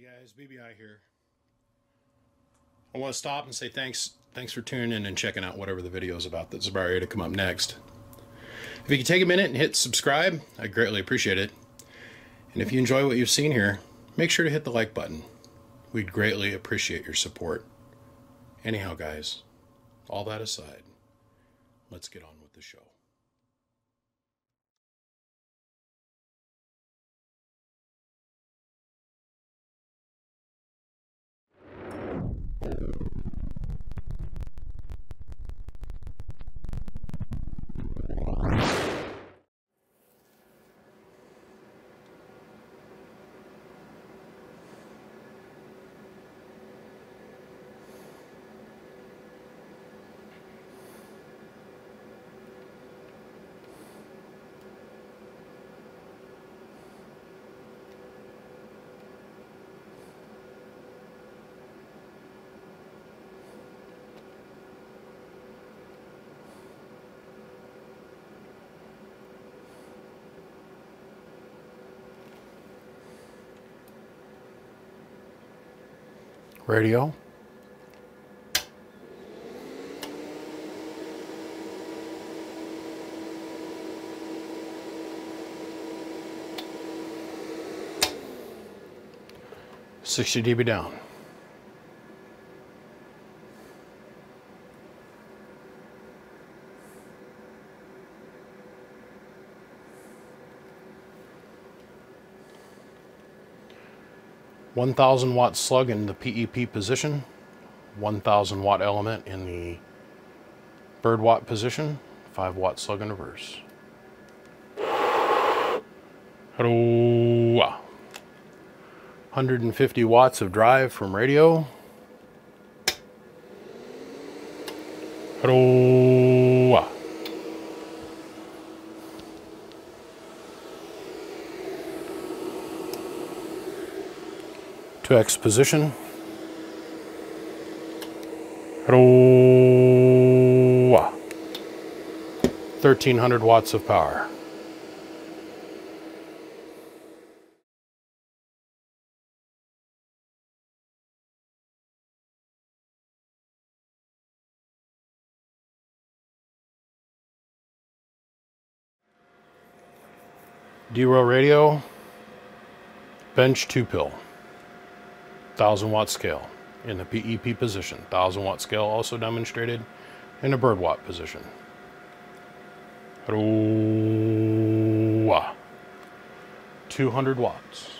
Hey guys, BBI here. I want to stop and say thanks thanks for tuning in and checking out whatever the video is about that's about ready to come up next. If you could take a minute and hit subscribe, I greatly appreciate it. And if you enjoy what you've seen here, make sure to hit the like button. We'd greatly appreciate your support. Anyhow, guys, all that aside, let's get on with the show. Radio. Sixty dB down. One thousand watt slug in the PEP position, one thousand watt element in the bird watt position, five watt slug in reverse. Hello. 150 watts of drive from radio. Hello. To X position. Hello. 1300 watts of power. D-Row radio, bench two pill, 1000 watt scale in the PEP position, 1000 watt scale also demonstrated in the bird watt position. 200 watts.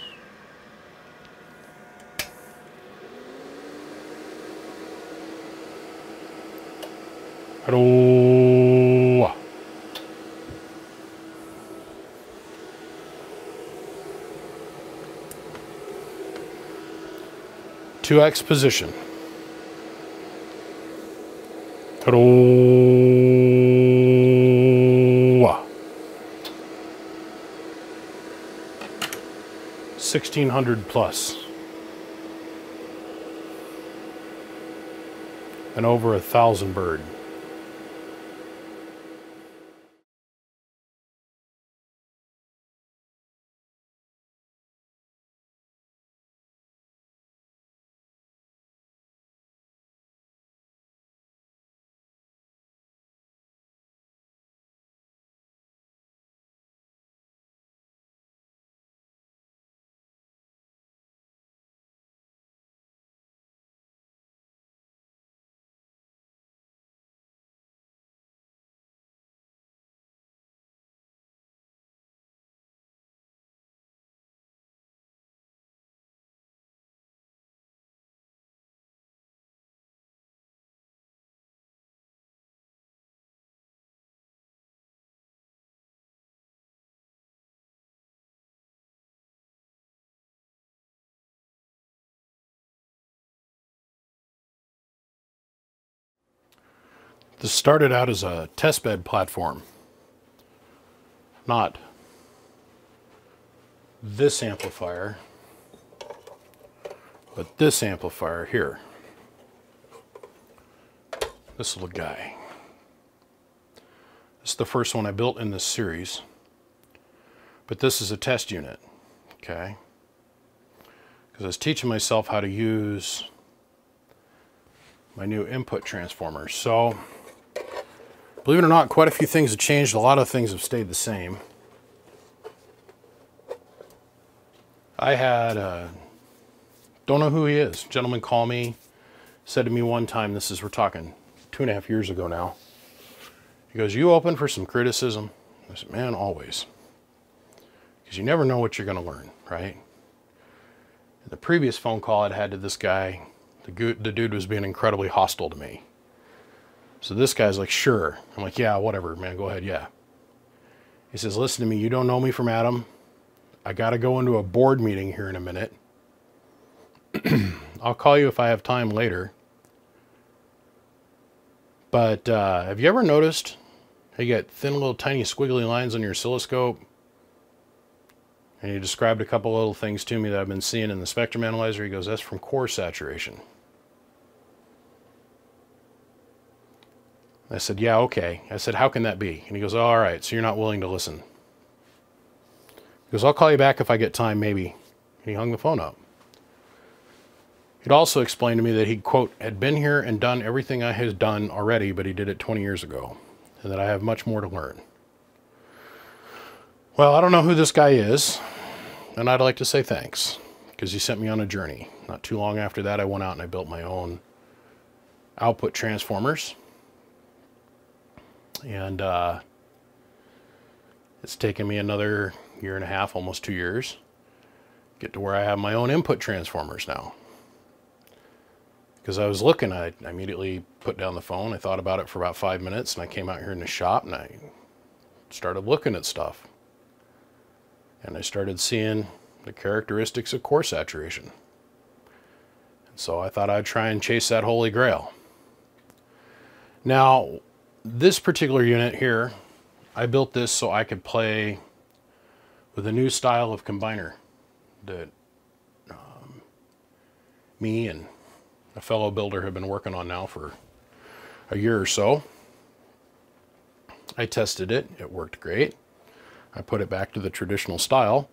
2x position. Sixteen hundred plus, and over a thousand bird. This started out as a testbed platform, not this amplifier, but this amplifier here. This little guy. This is the first one I built in this series, but this is a test unit, okay? because I was teaching myself how to use my new input transformers. So, believe it or not, quite a few things have changed. A lot of things have stayed the same. I had, uh, don't know who he is. Gentleman called me, said to me one time, this is, we're talking two and a half years ago now. He goes, you open for some criticism? I said, man, always. Because you never know what you're going to learn, right? The previous phone call I'd had to this guy, the, the dude was being incredibly hostile to me. So this guy's like, sure. I'm like, yeah, whatever, man, go ahead, yeah. He says, listen to me, you don't know me from Adam. I got to go into a board meeting here in a minute. I'll call you if I have time later. But uh, have you ever noticed how you get thin little tiny squiggly lines on your oscilloscope? And he described a couple little things to me that I've been seeing in the spectrum analyzer. He goes, that's from core saturation. I said, yeah, okay. I said, how can that be? And he goes, oh, all right, so you're not willing to listen. He goes, I'll call you back if I get time, maybe. And he hung the phone up. He'd also explained to me that he, quote, had been here and done everything I had done already, but he did it 20 years ago, and that I have much more to learn. Well, I don't know who this guy is, and I'd like to say thanks, because he sent me on a journey. Not too long after that, I went out and I built my own output transformers. And uh, it's taken me another year and a half, almost two years, get to where I have my own input transformers now. Because I was looking, I immediately put down the phone. I thought about it for about five minutes, and I came out here in the shop and I started looking at stuff. And I started seeing the characteristics of core saturation. And so I thought I'd try and chase that holy grail. Now, this particular unit here, I built this so I could play with a new style of combiner that um, me and a fellow builder have been working on now for a year or so. I tested it, it worked great. I put it back to the traditional style.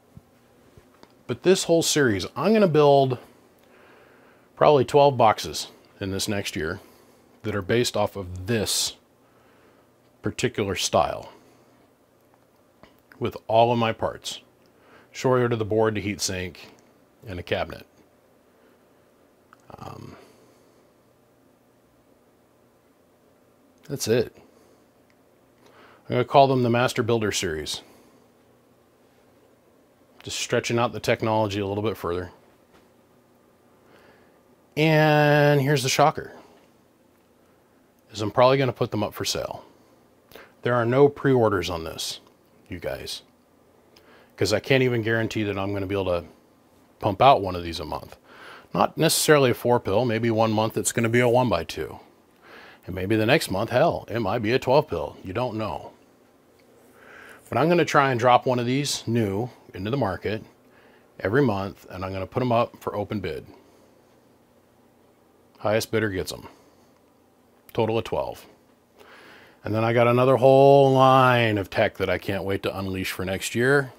But this whole series, I'm going to build probably 12 boxes in this next year that are based off of this particular style with all of my parts. Shorter to the board, the heatsink, and a cabinet. Um, that's it. I'm going to call them the Master Builder Series. Just stretching out the technology a little bit further. And here's the shocker. Is I'm probably going to put them up for sale. There are no pre-orders on this you guys. Because I can't even guarantee that I'm going to be able to pump out one of these a month. Not necessarily a four pill, maybe one month it's going to be a one by two. And maybe the next month, hell, it might be a 12 pill. You don't know. But I'm going to try and drop one of these new into the market every month, and I'm going to put them up for open bid. Highest bidder gets them. Total of 12. And then I got another whole line of tech that I can't wait to unleash for next year.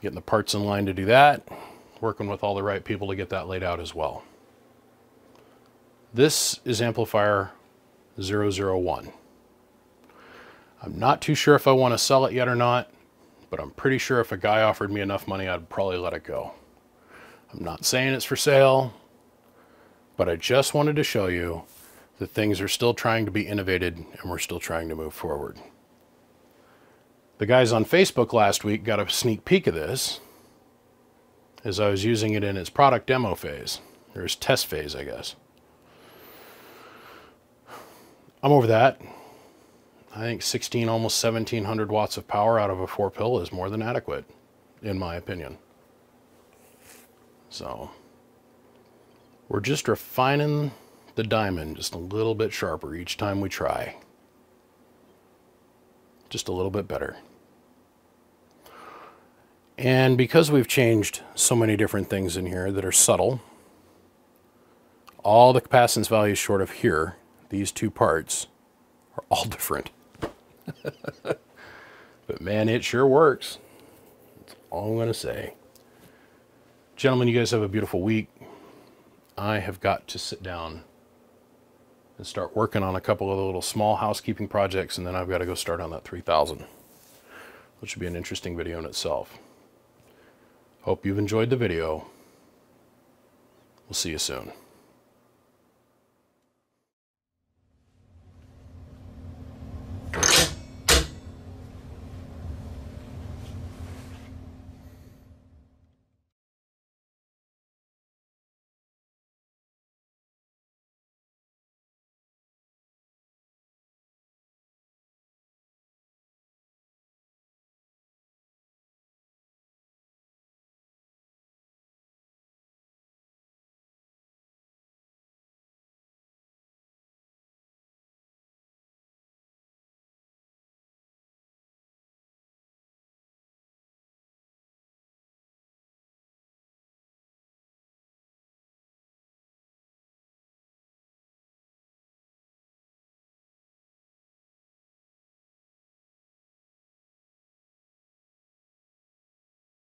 Getting the parts in line to do that. Working with all the right people to get that laid out as well. This is amplifier 001. I'm not too sure if I want to sell it yet or not, but I'm pretty sure if a guy offered me enough money, I'd probably let it go. I'm not saying it's for sale, but I just wanted to show you that things are still trying to be innovated and we're still trying to move forward. The guys on Facebook last week got a sneak peek of this as I was using it in its product demo phase, or its test phase, I guess. I'm over that. I think 16, almost 1700 watts of power out of a four pill is more than adequate, in my opinion. So, we're just refining the diamond just a little bit sharper each time we try. Just a little bit better. And because we've changed so many different things in here that are subtle, all the capacitance values short of here, these two parts, are all different. but man, it sure works. That's all I'm going to say. Gentlemen, you guys have a beautiful week. I have got to sit down and start working on a couple of the little small housekeeping projects, and then I've got to go start on that 3000, which would be an interesting video in itself. Hope you've enjoyed the video. We'll see you soon.